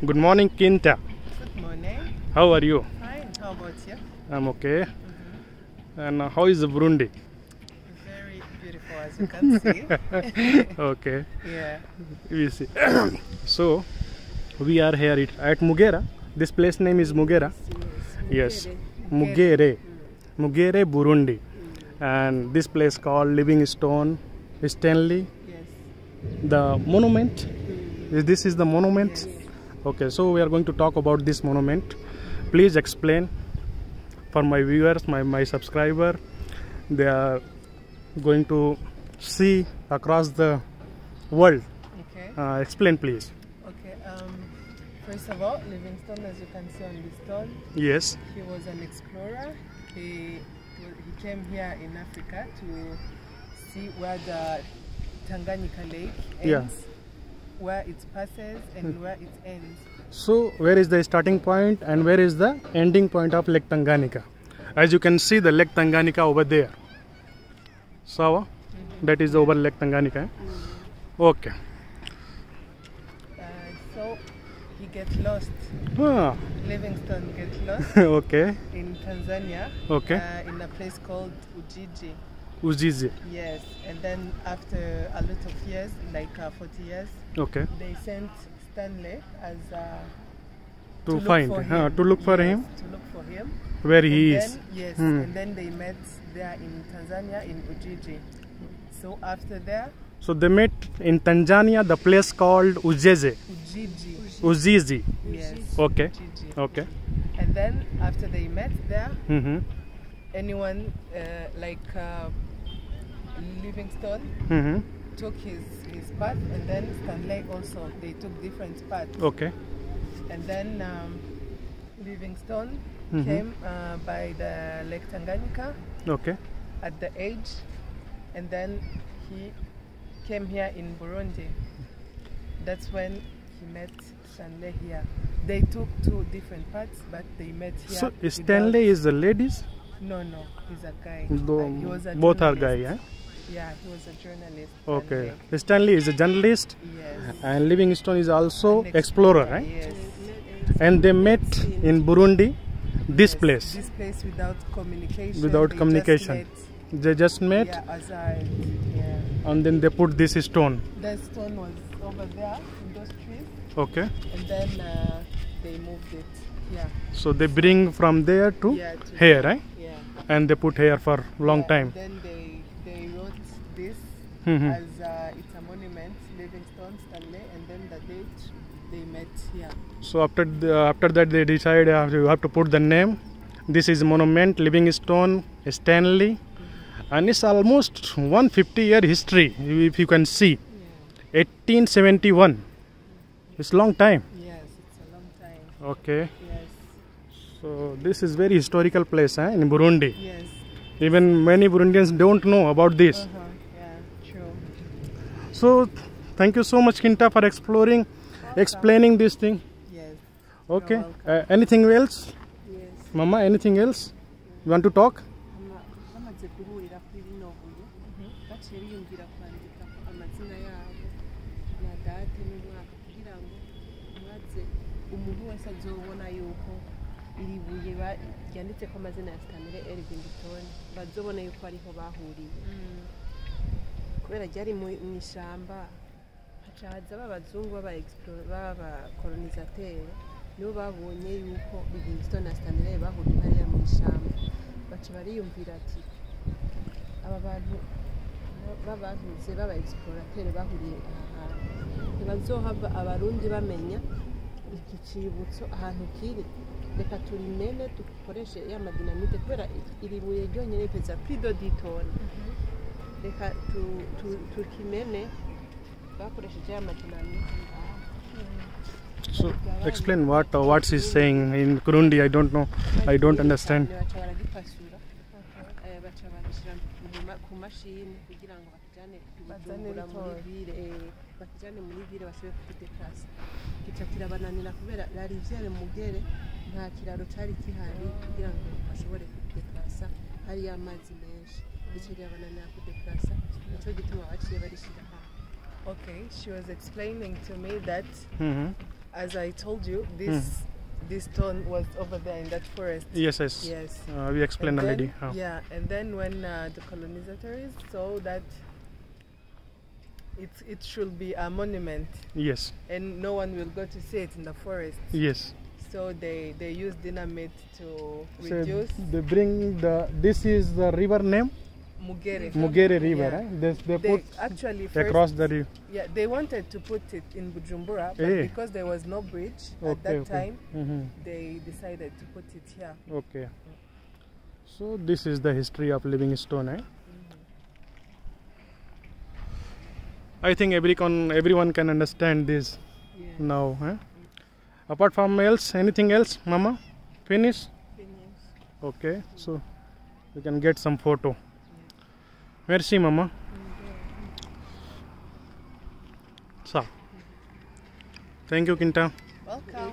Good morning, Kinta. Good morning. How are you? Fine. How about you? I'm okay. And uh, how is Burundi? Very beautiful, as you can see. Okay, yeah. we see. so, we are here at, Mugera. This place name is Mugera. Yes, Mugere. Mugere, Burundi. And this place called Livingstone Stanley. Yes. The monument. Is This is the monument. Okay, so we are going to talk about this monument. Please explain for my viewers, my, my subscriber. They are going to see across the world. Okay. Uh, explain, please. Okay. Um, first of all, Livingstone, as you can see on this stone, Yes. he was an explorer. He he came here in Africa to see where the Tanganyika Lake ends, Yeah. Where it passes, and where it ends. So, where is the starting point and where is the ending point of Lake Tanganyika? As you can see, the Lake Tanganyika over there. Sawa? That is over Lake Tanganyika. eh? Okay. Uh, so he gets lost. Ah, Livingstone gets lost okay. in Tanzania. Okay. Uh, in a place called Ujiji. Uzizi. Yes, and then after a lot of years, like uh, 40 years, Okay. they sent Stanley as uh, To, look find, for huh, him. to look for Yes, him To look for him. where he and is. Then, yes, Hmm. and then they met there in Tanzania in Ujiji. So after there, So they met in Tanzania, the place called Ujeze. Ujiji. Uzizi. Yes. Okay. Ujiji. Okay. And then after they met there, Mm-hmm. Anyone uh, like uh, Livingstone Mm-hmm. took his, his path, and then Stanley also. They took different paths. Okay. And then um, Livingstone Mhm. came uh, by the Lake Tanganyika Okay. at the age, and then he came here in Burundi. That's when he met Stanley here. They took two different paths, but they met here. So Stanley is the ladies. No, no, he's a guy. Though Uh, he was a both are guy. journalist. Eh? Yeah, he was a journalist. Okay. Stanley. Stanley is a journalist, Yes. and Livingstone is also An explorer, right? Yes. And they met in Burundi, this place. This place without communication. Without they just communication. met, They just met, Yeah, as I, yeah. and then they put this stone. The stone was over there in those trees, Okay. and then uh, they moved it. Yeah. So they bring from there to Yeah, to here, right? Yeah. And they put here for long Yeah, time. Then they they wrote this Mhm. as uh, it's a monument, Livingstone, Stanley, and then the date they met here. So after the, after that they decide uh, you have to put the name. This is monument Livingstone Stanley, and it's almost 150 year history if you can see. 1871. It's long time. Yes, it's a long time. Okay. So this is very historical place eh, in Burundi. Yes. Even many Burundians don't know about this. Uh-huh. Yeah. True. So thank you so much Kinta for exploring, explaining this thing. Yes. Okay. Uh, anything else, Yes. Mama? Anything else? You want to talk? bamaze guhurira kuri rino buye baciye biyumvira kwandika amazina yabo na date n'umwaka kugira ngo maze umuntu wese azobona yuko iri buye ba- ryanditseko amazina ya Stanley Elvington bazobona yuko ariho bahuriye. Kubera ryari mu mu ishamba haca haza b'abazungu b'aba- b'abakolonisateur nibo babonye yuko Livingstone na Stanley bahuriye hariya mu ishamba. Baca bariyumvira ati aba bantu b'abantuze b'aba explorateur bahuriye aha hantu. Ntibazohava abarundi bamenya iki cibutso ahantu kiri. Reka turimene dukoreshe ya madinamite kubera iri buye ryonyine ripeza plus de 10 tonnes reka tu- tu- tukimene bakoresheje ya madinamite. So explain what uh, what she's saying. In Kurundi. I don't know. I don't understand. eh, ku mashini kugira ngo muri eh, muri vile bashobore kugidekarasa gica kirabananira kubera la riviere mugere nta kiraro cyari gihari kugira ngo bashobore kugidekarasa hariyo amazi menshi gica kirabananira kudekarasa nicyo gituma baciye barishyira hano Okay, she was explaining to me that hmm as I told you, this this stone was over there in that forest. Yes, yes. Yes. Uh, we explained And already. then- How. Yeah, and then when uh, the colonizers saw that it it should be a monument Yes, and no one will go to see it in the forest, yes. So they they use dynamite to reduce. So they bring the. This is the river name Mugere. Mugere River. Yeah. Eh? They, they They put actually first, across the river. Yeah, they wanted to put it in Bujumbura, but Eh. because there was no bridge at that okay. time, hmm they decided to put it here. Okay. So this is the history of Livingstone. Eh? I think everyone everyone can understand this Yeah. now. Eh? Apart from else, anything else, Mama? Finish. Okay. So you can get some photo. Merci, Mama. So, thank you, Kinta. Welcome.